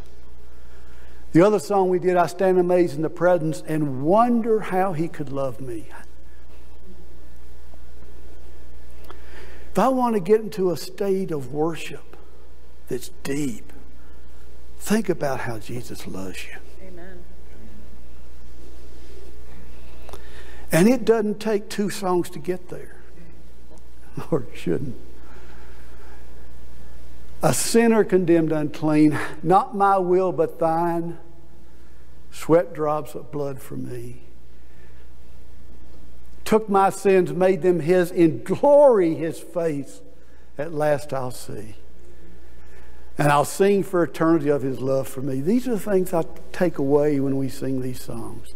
the other song we did, I Stand Amazed in the Presence and Wonder How He Could Love Me. If I want to get into a state of worship that's deep, think about how Jesus loves you. Amen. And it doesn't take two songs to get there, or it shouldn't. A sinner condemned unclean, not my will but thine, sweat drops of blood for me. Took my sins, made them his, in glory his face, at last I'll see. And I'll sing for eternity of his love for me. These are the things I take away when we sing these songs,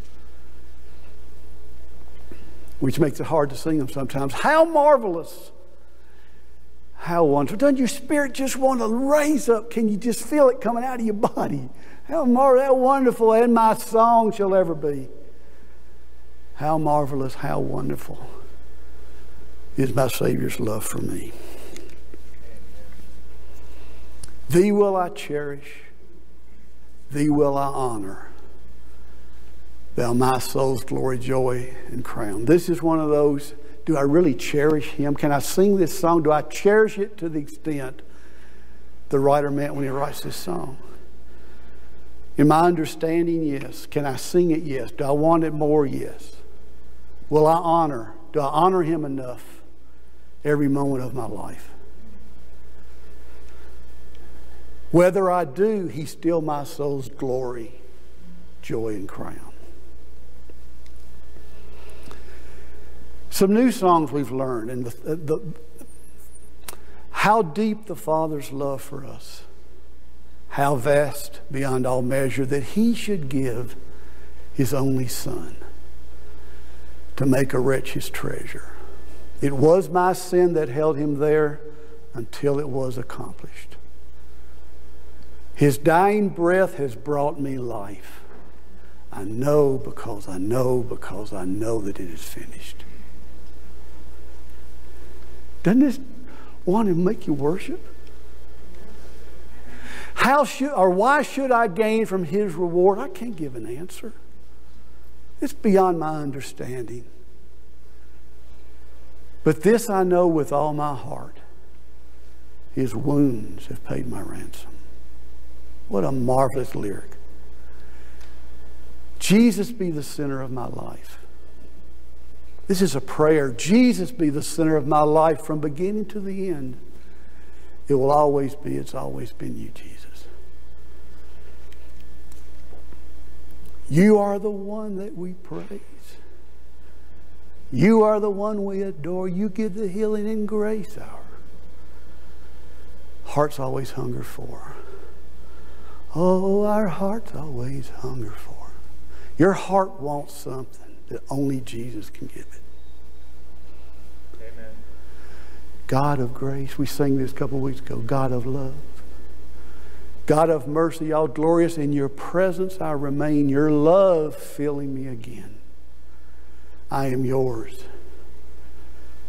which makes it hard to sing them sometimes. How marvelous! How wonderful. Doesn't your spirit just want to raise up? Can you just feel it coming out of your body? How, mar- how wonderful, and my song shall ever be. How marvelous, how wonderful is my Savior's love for me. Thee will I cherish, thee will I honor. Thou my soul's glory, joy, and crown. This is one of those do I really cherish him? Can I sing this song? Do I cherish it to the extent the writer meant when he writes this song? In my understanding, yes. Can I sing it? Yes. Do I want it more? Yes. Will I honor? Do I honor him enough every moment of my life? Whether I do, he's still my soul's glory, joy, and crown. Some new songs we've learned, and the, the, how deep the Father's love for us, how vast beyond all measure that He should give His only Son. to make a wretch his treasure. It was my sin that held him there until it was accomplished. His dying breath has brought me life. I know because I know because I know that it is finished. Doesn't this want to make you worship? How should or why should I gain from his reward? I can't give an answer. It's beyond my understanding. But this I know with all my heart His wounds have paid my ransom. What a marvelous lyric. Jesus be the center of my life. This is a prayer. Jesus be the center of my life from beginning to the end. It will always be, it's always been you, Jesus. You are the one that we praise. You are the one we adore. You give the healing and grace our hearts always hunger for. Oh, our hearts always hunger for. Your heart wants something that only Jesus can give it. Amen. God of grace, we sang this a couple of weeks ago. God of love. God of mercy, all glorious in your presence I remain, your love filling me again. I am yours.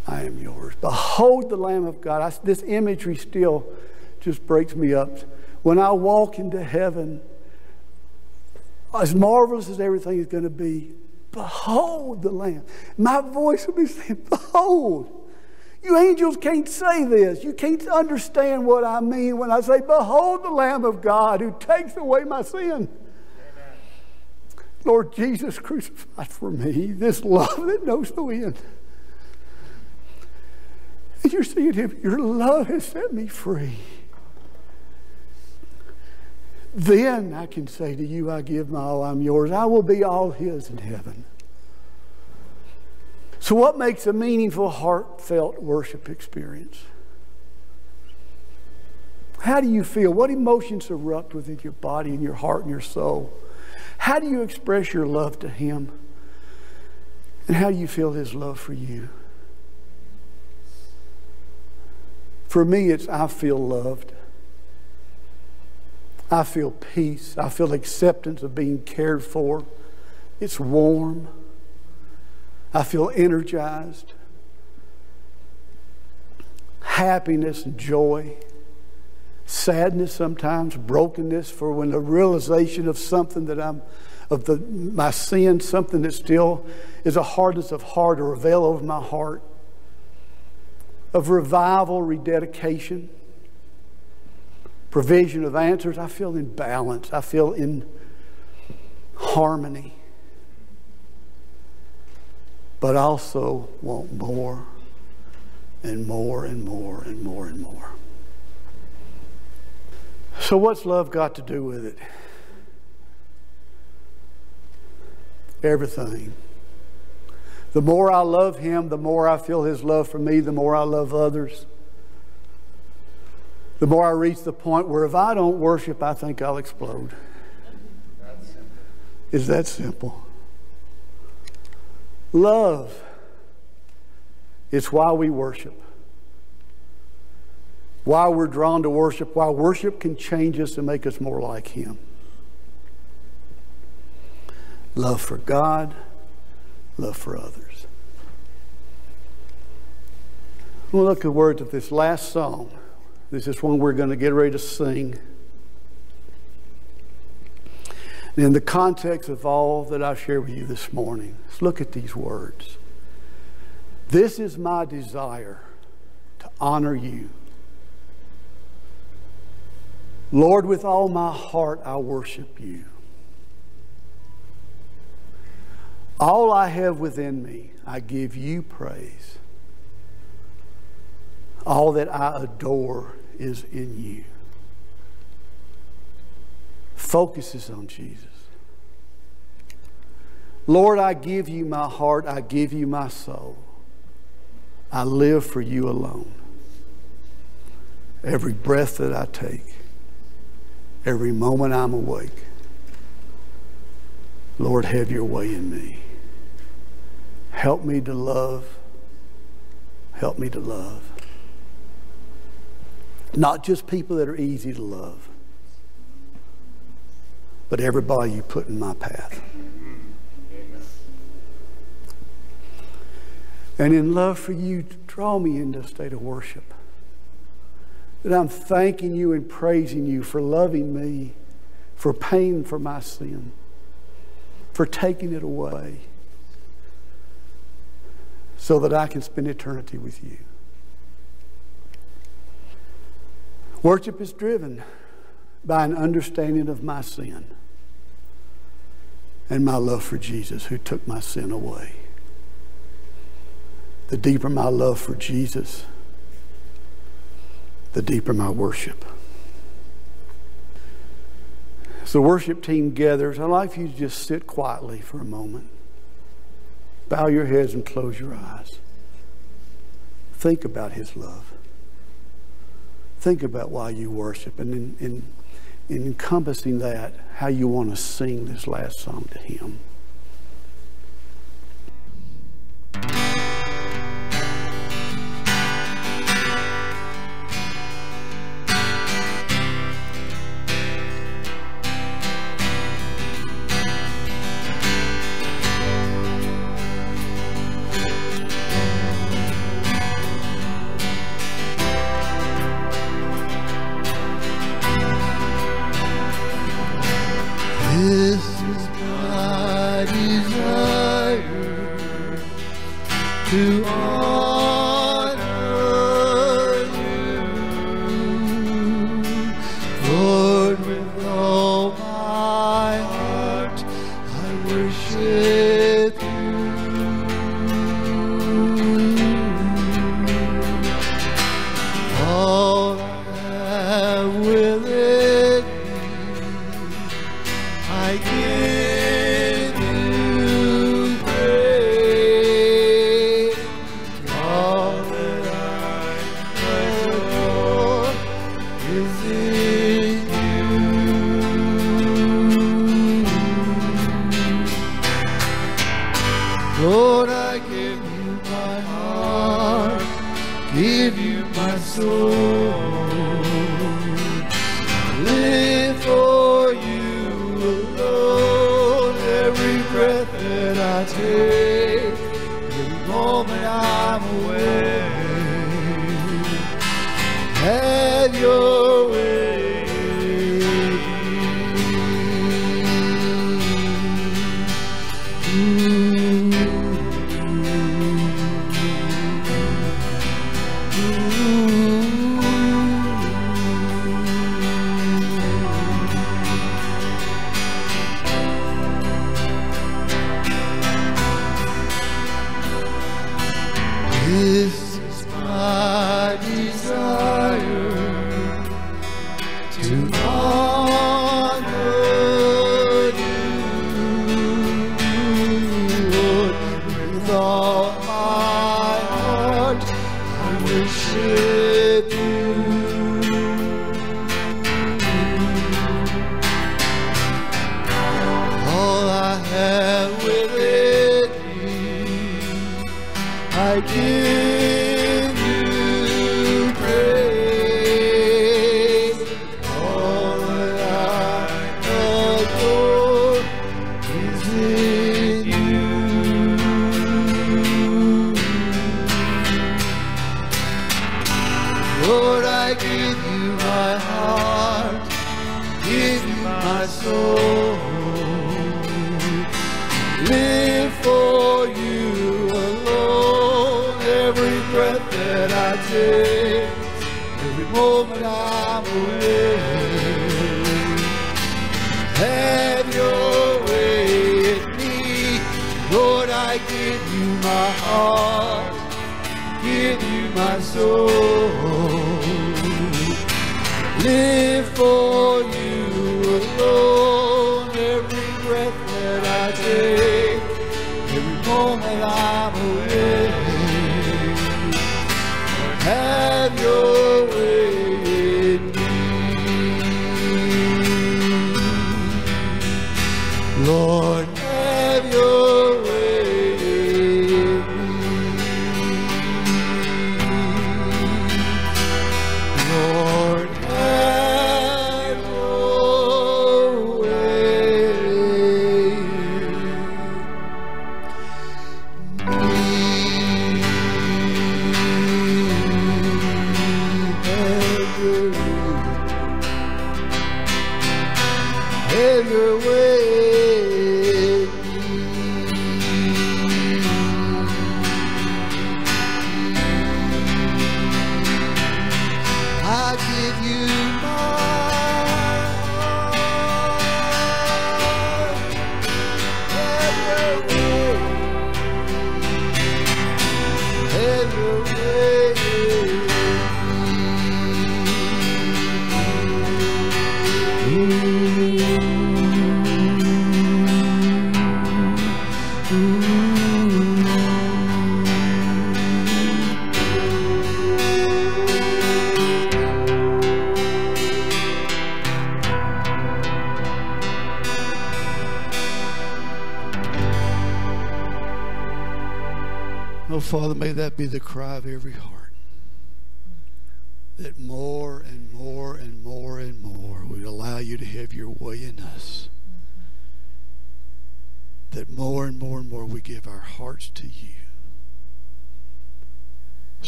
I am yours. Behold the Lamb of God. I, this imagery still just breaks me up. When I walk into heaven, as marvelous as everything is going to be, behold the Lamb. My voice will be saying, Behold. You angels can't say this. You can't understand what I mean when I say, Behold the Lamb of God who takes away my sin. Lord Jesus crucified for me, this love that knows no end. And you're seeing him, Your love has set me free. Then I can say to you, I give my all, I'm yours. I will be all his in heaven. So, what makes a meaningful, heartfelt worship experience? How do you feel? What emotions erupt within your body and your heart and your soul? How do you express your love to Him? And how do you feel His love for you? For me, it's I feel loved. I feel peace. I feel acceptance of being cared for. It's warm. I feel energized. Happiness and joy sadness sometimes, brokenness for when the realization of something that I'm, of the, my sin, something that still is a hardness of heart or a veil over my heart, of revival, rededication, provision of answers. I feel in balance, I feel in harmony. But also want more and more and more and more and more. So, what's love got to do with it? Everything. The more I love Him, the more I feel His love for me, the more I love others. The more I reach the point where if I don't worship, I think I'll explode. Is that simple? Love. It's why we worship why we're drawn to worship, why worship can change us and make us more like Him. Love for God, love for others. We'll look at the words of this last song. This is one we're going to get ready to sing. In the context of all that I've shared with you this morning, let's look at these words. This is my desire to honor you Lord, with all my heart, I worship you. All I have within me, I give you praise. All that I adore is in you. Focuses on Jesus. Lord, I give you my heart, I give you my soul. I live for you alone. Every breath that I take every moment I'm awake. Lord, have your way in me. Help me to love. Help me to love. Not just people that are easy to love, but everybody you put in my path. And in love for you, draw me into a state of worship. That I'm thanking you and praising you for loving me, for paying for my sin, for taking it away, so that I can spend eternity with you. Worship is driven by an understanding of my sin and my love for Jesus who took my sin away the deeper my love for Jesus, the deeper my worship. As the worship team gathers, I'd like you to just sit quietly for a moment. Bow your heads and close your eyes. Think about His love. Think about why you worship and in, in, in encompassing that, how you want to sing this last song to Him. Lord, Mm. Oh, Father, may that be the cry of every heart. That more and more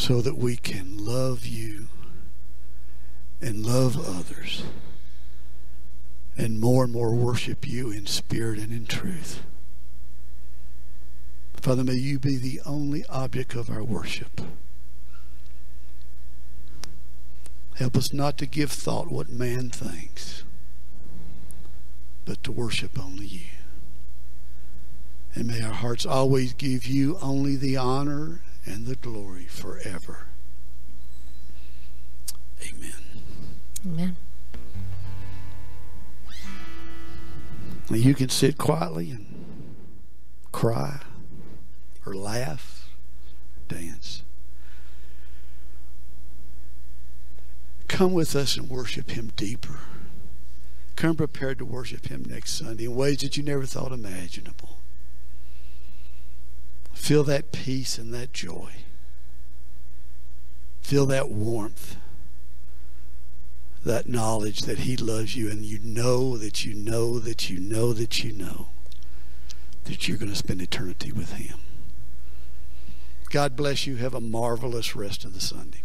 so that we can love you and love others and more and more worship you in spirit and in truth. Father, may you be the only object of our worship. Help us not to give thought what man thinks, but to worship only you. And may our hearts always give you only the honor and the glory forever. Amen. Amen. You can sit quietly and cry or laugh, dance. Come with us and worship Him deeper. Come prepared to worship Him next Sunday in ways that you never thought imaginable. Feel that peace and that joy. Feel that warmth, that knowledge that He loves you, and you know that you know that you know that you know that you're going to spend eternity with Him. God bless you. Have a marvelous rest of the Sunday.